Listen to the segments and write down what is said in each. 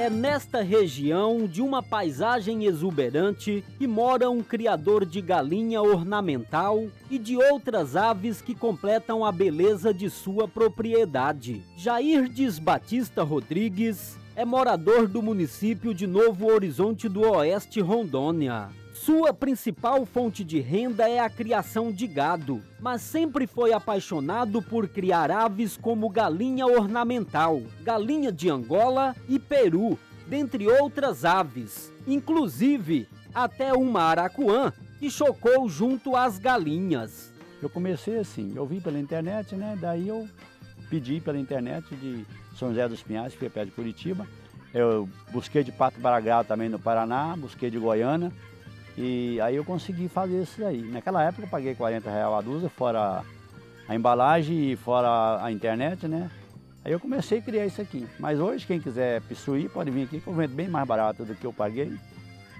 É nesta região de uma paisagem exuberante que mora um criador de galinha ornamental e de outras aves que completam a beleza de sua propriedade. Jairdes Batista Rodrigues é morador do município de Novo Horizonte do Oeste, Rondônia. Sua principal fonte de renda é a criação de gado, mas sempre foi apaixonado por criar aves como galinha ornamental, galinha de Angola e peru, dentre outras aves, inclusive até uma aracuã que chocou junto às galinhas. Eu comecei assim, eu vi pela internet, né? Daí eu pedi pela internet de São José dos Pinhais, que é perto de Curitiba. Eu busquei de Pato Baragado também no Paraná, busquei de Goiânia e aí eu consegui fazer isso aí. Naquela época eu paguei 40 reais a dúzia, fora a embalagem e fora a internet, né? Aí eu comecei a criar isso aqui. Mas hoje quem quiser pissuir pode vir aqui que eu vendo bem mais barato do que eu paguei.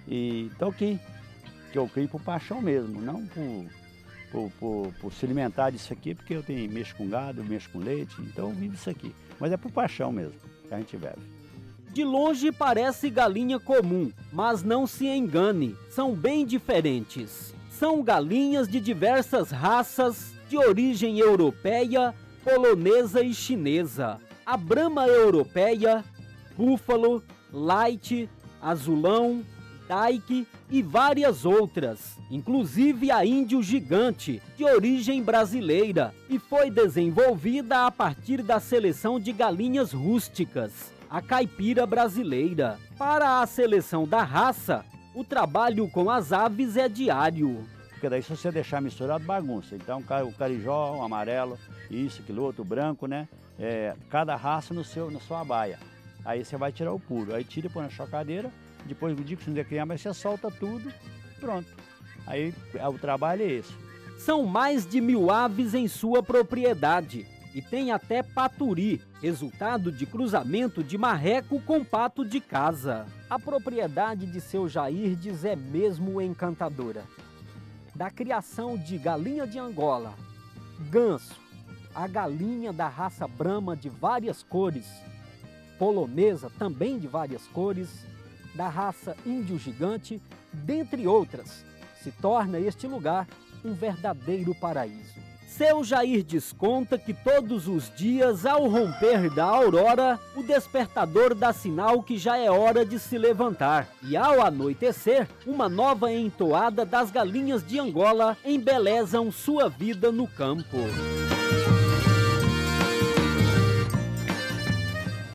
E tô aqui, que eu crio por paixão mesmo, não por, por, por, por se alimentar disso aqui, porque eu tenho, mexo com gado, mexo com leite, então eu vivo isso aqui. Mas é por paixão mesmo que a gente vive. De longe parece galinha comum, mas não se engane, são bem diferentes. São galinhas de diversas raças, de origem europeia, polonesa e chinesa. A brama europeia, búfalo, light, azulão, taik e várias outras, inclusive a índio gigante, de origem brasileira, e foi desenvolvida a partir da seleção de galinhas rústicas a caipira brasileira. Para a seleção da raça, o trabalho com as aves é diário. Porque daí se você deixar misturado, bagunça. Então o carijó, o amarelo, isso, aquilo outro, branco, né? É, cada raça no seu, na sua baia. Aí você vai tirar o puro. Aí tira e põe na chocadeira. Depois do dia que você criar, mas você solta tudo, pronto. Aí o trabalho é esse. São mais de mil aves em sua propriedade e tem até paturi, resultado de cruzamento de marreco com pato de casa. A propriedade de seu Jairdes é mesmo encantadora. Da criação de galinha de Angola, ganso, a galinha da raça brama de várias cores, polonesa também de várias cores, da raça índio gigante, dentre outras, se torna este lugar um verdadeiro paraíso. Seu Jair desconta que todos os dias, ao romper da aurora, o despertador dá sinal que já é hora de se levantar. E ao anoitecer, uma nova entoada das galinhas de Angola embelezam sua vida no campo.